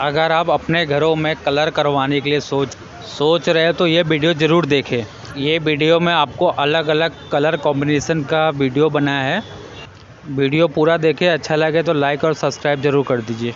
अगर आप अपने घरों में कलर करवाने के लिए सोच सोच रहे हो तो ये वीडियो ज़रूर देखें। ये वीडियो में आपको अलग अलग कलर कॉम्बिनेशन का वीडियो बनाया है। वीडियो पूरा देखें अच्छा लगे तो लाइक और सब्सक्राइब ज़रूर कर दीजिए।